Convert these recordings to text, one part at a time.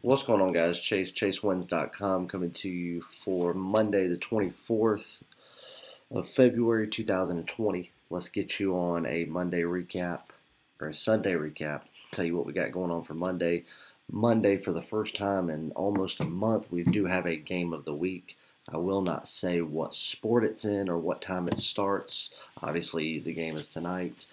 What's going on, guys? Chase, ChaseWins.com coming to you for Monday, the 24th of February 2020. Let's get you on a Monday recap or a Sunday recap. Tell you what we got going on for Monday. Monday, for the first time in almost a month, we do have a game of the week. I will not say what sport it's in or what time it starts. Obviously, the game is tonight.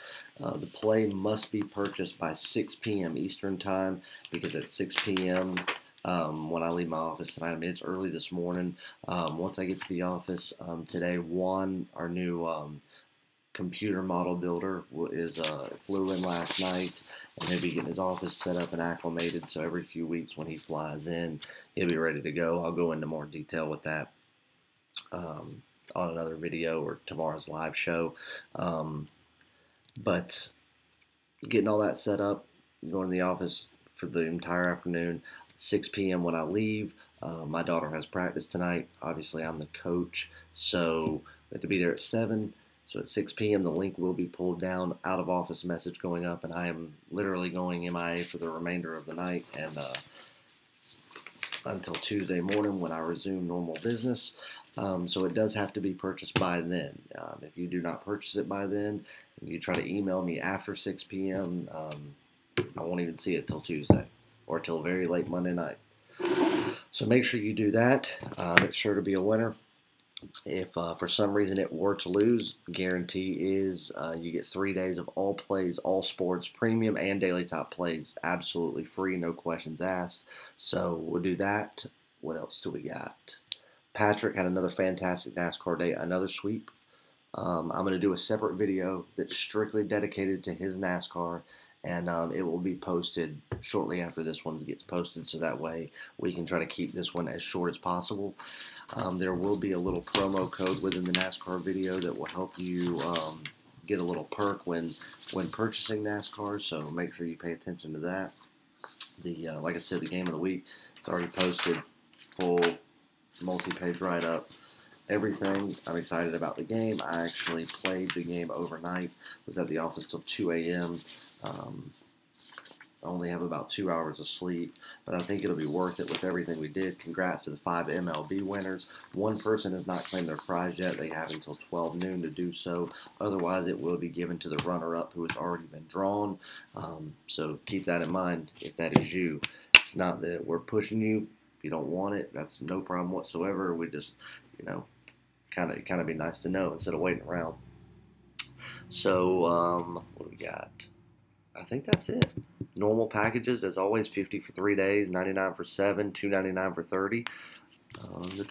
Uh, the play must be purchased by 6 p.m. Eastern Time because at 6 p.m. Um, when I leave my office tonight, I mean, it's early this morning. Um, once I get to the office um, today, Juan, our new um, computer model builder, is uh, flew in last night and he'll be getting his office set up and acclimated. So every few weeks when he flies in, he'll be ready to go. I'll go into more detail with that um, on another video or tomorrow's live show. Um, but getting all that set up, going to the office for the entire afternoon, 6 p.m. when I leave. Uh, my daughter has practice tonight. Obviously, I'm the coach, so we have to be there at 7. So at 6 p.m., the link will be pulled down, out of office message going up, and I am literally going MIA for the remainder of the night and uh, until Tuesday morning when I resume normal business. Um, so it does have to be purchased by then. Um, if you do not purchase it by then, and you try to email me after 6 p.m., um, I won't even see it till Tuesday or till very late Monday night. So make sure you do that. Uh, make sure to be a winner. If uh, for some reason it were to lose, guarantee is uh, you get three days of all plays, all sports, premium and daily top plays, absolutely free, no questions asked. So we'll do that. What else do we got? Patrick had another fantastic NASCAR day, another sweep. Um, I'm going to do a separate video that's strictly dedicated to his NASCAR, and um, it will be posted shortly after this one gets posted, so that way we can try to keep this one as short as possible. Um, there will be a little promo code within the NASCAR video that will help you um, get a little perk when when purchasing NASCAR, so make sure you pay attention to that. The uh, like I said, the game of the week is already posted full multi-page write-up, everything. I'm excited about the game. I actually played the game overnight. Was at the office till 2 a.m. Um, I only have about two hours of sleep, but I think it'll be worth it with everything we did. Congrats to the five MLB winners. One person has not claimed their prize yet. They have until 12 noon to do so. Otherwise, it will be given to the runner-up who has already been drawn. Um, so keep that in mind if that is you. It's not that we're pushing you If you don't want it, that's no problem whatsoever. We just, you know, kind of kind of be nice to know instead of waiting around. So um, what do we got? I think that's it. Normal packages, as always, 50 for three days, 99 for seven, 299 for 30. Um,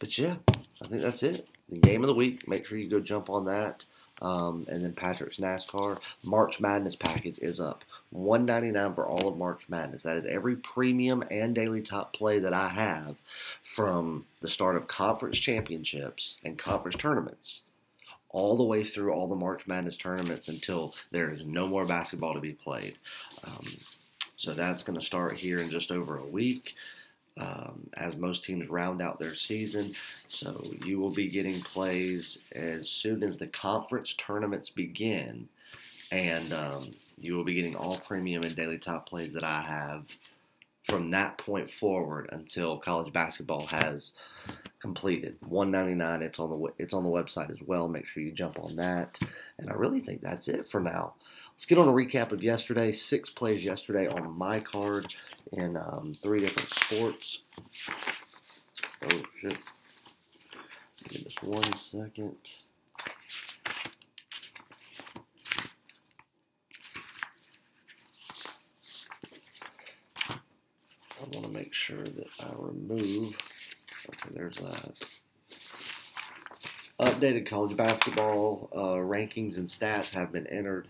but yeah, I think that's it. The game of the week. Make sure you go jump on that. Um, and then Patrick's NASCAR March Madness package is up. 199 for all of March Madness. That is every premium and daily top play that I have from the start of conference championships and conference tournaments all the way through all the March Madness tournaments until there is no more basketball to be played. Um, so that's going to start here in just over a week um, as most teams round out their season. So you will be getting plays as soon as the conference tournaments begin, and um, you will be getting all premium and daily top plays that I have from that point forward until college basketball has completed. 199 it's on the it's on the website as well. Make sure you jump on that. And I really think that's it for now. Let's get on a recap of yesterday. Six plays yesterday on my card in um, three different sports. Oh, shit. Give us one second. I want to make sure that I remove. Okay, there's that. Updated college basketball uh, rankings and stats have been entered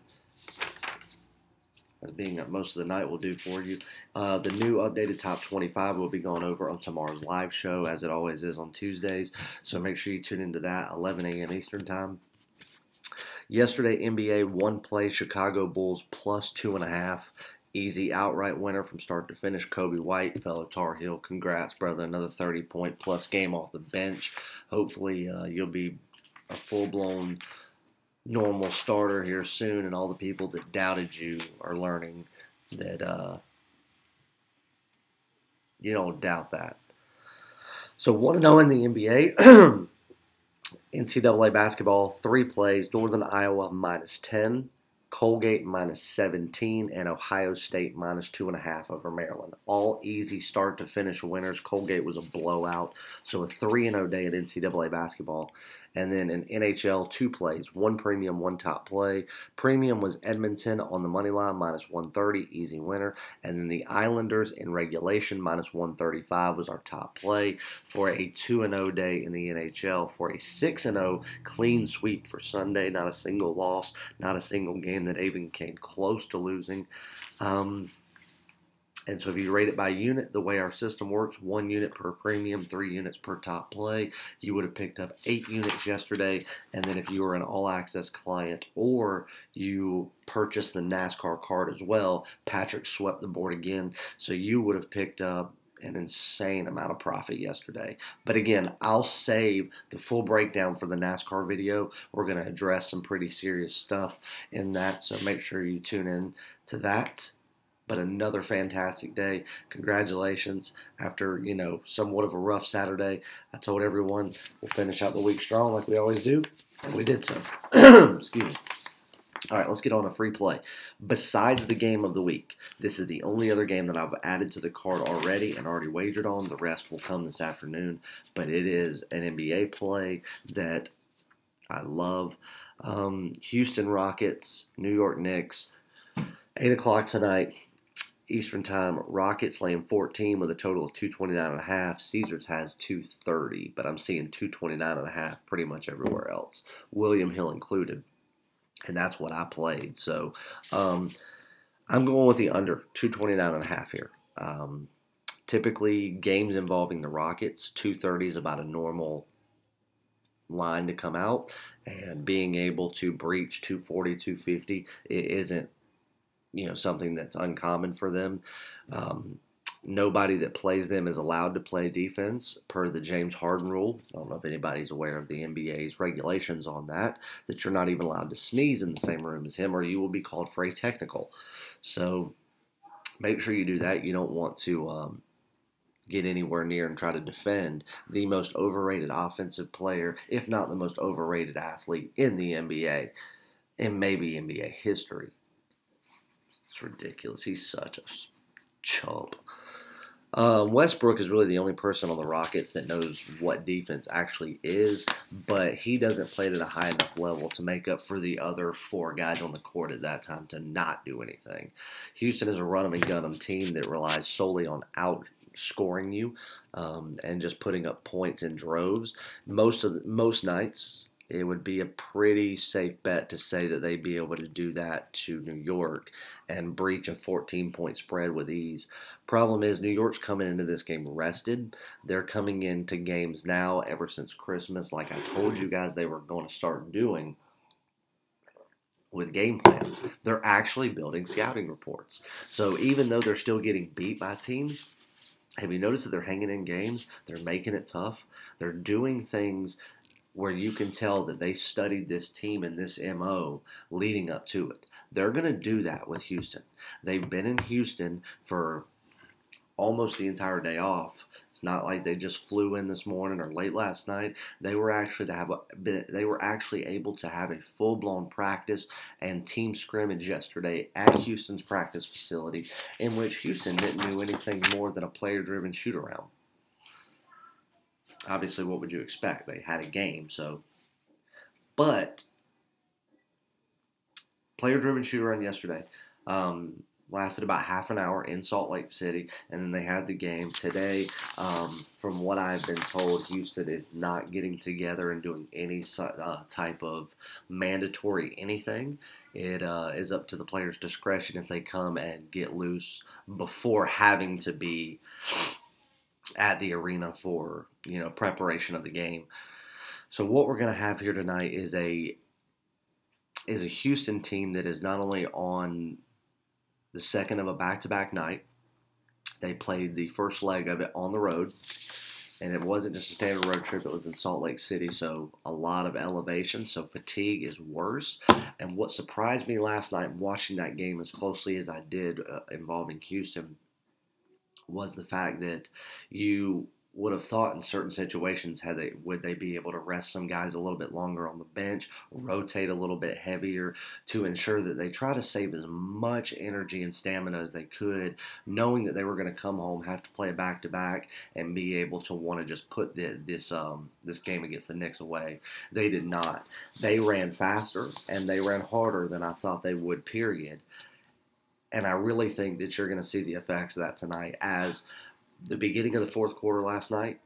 being that most of the night will do for you. Uh, the new updated top 25 will be going over on tomorrow's live show, as it always is on Tuesdays. So make sure you tune into that 11 a.m. Eastern Time. Yesterday, NBA one play Chicago Bulls plus two and a half. Easy outright winner from start to finish. Coby White, fellow Tar Heel. Congrats, brother. Another 30 point plus game off the bench. Hopefully, uh, you'll be a full blown normal starter here soon, and all the people that doubted you are learning that uh, You don't doubt that. So 1 0 in the NBA. NCAA basketball, three plays Northern Iowa minus 10, Colgate minus 17, and Ohio State minus 2.5 over Maryland. All easy start to finish winners. Colgate was a blowout. So a 3 0 day at NCAA basketball. And then in NHL, two plays, one premium, one top play. Premium was Edmonton on the money line, minus 130, easy winner. And then the Islanders in regulation, minus 135 was our top play for a 2 0 day in the NHL. For a 6 0 clean sweep for Sunday, not a single loss, not a single game that even came close to losing. Um, and so if you rate it by unit, the way our system works, one unit per premium, three units per top play, you would have picked up eight units yesterday. And then if you were an all access client or you purchased the NASCAR card as well, Patrick swept the board again. So you would have picked up an insane amount of profit yesterday. But again, I'll save the full breakdown for the NASCAR video. We're going to address some pretty serious stuff in that. So make sure you tune in to that but another fantastic day. Congratulations. After, you know, somewhat of a rough Saturday, I told everyone we'll finish out the week strong like we always do, and we did so. Excuse me. All right, let's get on a free play. Besides the game of the week, this is the only other game that I've added to the card already and already wagered on. The rest will come this afternoon, but it is an NBA play that I love. Um, Houston Rockets, New York Knicks, 8 o'clock tonight. Eastern Time, Rockets laying 14 with a total of 229.5. Caesars has 230, but I'm seeing 229.5 pretty much everywhere else, William Hill included. And that's what I played. So um, I'm going with the under 229.5 here. Um, typically, games involving the Rockets, 230 is about a normal line to come out. And being able to breach 240, 250 it isn't you know something that's uncommon for them. Um, nobody that plays them is allowed to play defense per the James Harden rule. I don't know if anybody's aware of the NBA's regulations on that, that you're not even allowed to sneeze in the same room as him or you will be called for a technical. So make sure you do that. You don't want to um, get anywhere near and try to defend the most overrated offensive player, if not the most overrated athlete in the NBA and maybe NBA history. It's ridiculous. He's such a chump. Uh, Westbrook is really the only person on the Rockets that knows what defense actually is, but he doesn't play at a high enough level to make up for the other four guys on the court at that time to not do anything. Houston is a run 'em and gun 'em team that relies solely on outscoring you um, and just putting up points in droves. Most of the, most nights, it would be a pretty safe bet to say that they'd be able to do that to New York and breach a 14 point spread with ease. Problem is, New York's coming into this game rested. They're coming into games now ever since Christmas, like I told you guys they were going to start doing with game plans. They're actually building scouting reports. So even though they're still getting beat by teams, have you noticed that they're hanging in games? They're making it tough. They're doing things where you can tell that they studied this team and this MO leading up to it. They're going to do that with Houston. They've been in Houston for almost the entire day off. It's not like they just flew in this morning or late last night. They were actually to have a, they were actually able to have a full-blown practice and team scrimmage yesterday at Houston's practice facility in which Houston didn't do anything more than a player-driven shoot around obviously, what would you expect? They had a game, so. But player-driven shoot around yesterday um, lasted about half an hour in Salt Lake City, and then they had the game today. Um, from what I've been told, Houston is not getting together and doing any uh, type of mandatory anything. It uh, is up to the players' discretion if they come and get loose before having to be at the arena for you know preparation of the game. So what we're going to have here tonight is a is a Houston team that is not only on the second of a back-to-back night. They played the first leg of it on the road, and it wasn't just a standard road trip. It was in Salt Lake City, so a lot of elevation. So fatigue is worse. And what surprised me last night, watching that game as closely as I did, uh, involving Houston, was the fact that you would have thought in certain situations had they would they be able to rest some guys a little bit longer on the bench, rotate a little bit heavier to ensure that they try to save as much energy and stamina as they could, knowing that they were going to come home, have to play back to back, and be able to want to just put the, this um, this game against the Knicks away. They did not. They ran faster and they ran harder than I thought they would. Period. And I really think that you're going to see the effects of that tonight as the beginning of the fourth quarter last night,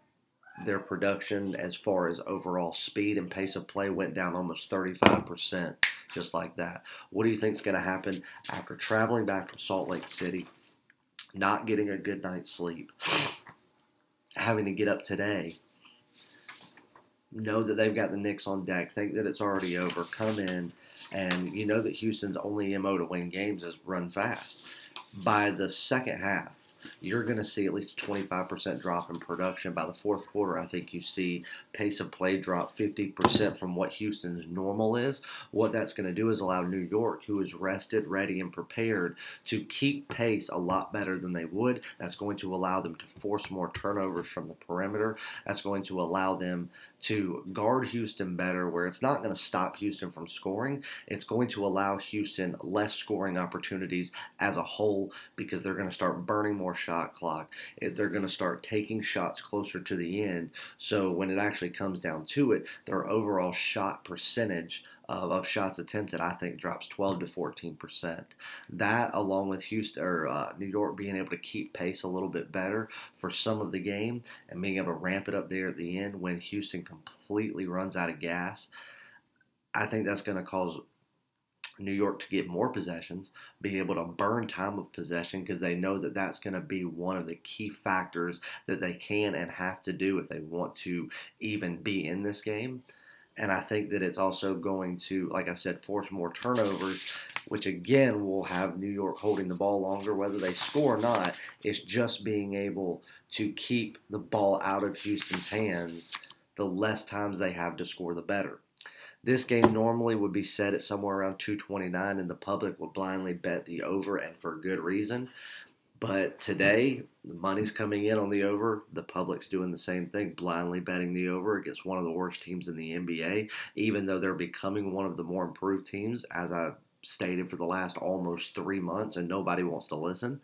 their production as far as overall speed and pace of play went down almost 35%, just like that. What do you think is going to happen after traveling back from Salt Lake City, not getting a good night's sleep, having to get up today, know that they've got the Knicks on deck, think that it's already over, come in, and you know that Houston's only MO to win games is run fast. By the second half, you're going to see at least a 25% drop in production. By the fourth quarter, I think you see pace of play drop 50% from what Houston's normal is. What that's going to do is allow New York, who is rested, ready, and prepared, to keep pace a lot better than they would. That's going to allow them to force more turnovers from the perimeter. That's going to allow them to guard Houston better, where it's not going to stop Houston from scoring. It's going to allow Houston less scoring opportunities as a whole because they're going to start burning more shot clock. They're going to start taking shots closer to the end. So when it actually comes down to it, their overall shot percentage of, of, shots attempted, I think drops 12 to 14 percent. That, along with Houston or uh, New York being able to keep pace a little bit better for some of the game and being able to ramp it up there at the end when Houston completely runs out of gas, I think that's going to cause New York to get more possessions, be able to burn time of possession because they know that that's going to be one of the key factors that they can and have to do if they want to even be in this game. And I think that it's also going to, like I said, force more turnovers, which again will have New York holding the ball longer, whether they score or not. It's just being able to keep the ball out of Houston's hands. The less times they have to score, the better. This game normally would be set at somewhere around 229, and the public would blindly bet the over, and for good reason. But today, the money's coming in on the over. The public's doing the same thing, blindly betting the over against one of the worst teams in the NBA, even though they're becoming one of the more improved teams, as I've stated for the last almost three months, and nobody wants to listen.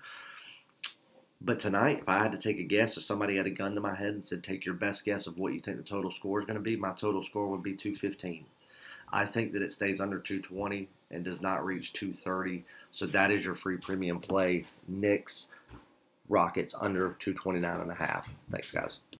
But tonight, if I had to take a guess, if somebody had a gun to my head and said, take your best guess of what you think the total score is going to be, my total score would be 215. I think that it stays under 220 and does not reach 230. So that is your free premium play. Knicks, Rockets under 229 and a half. Thanks, guys.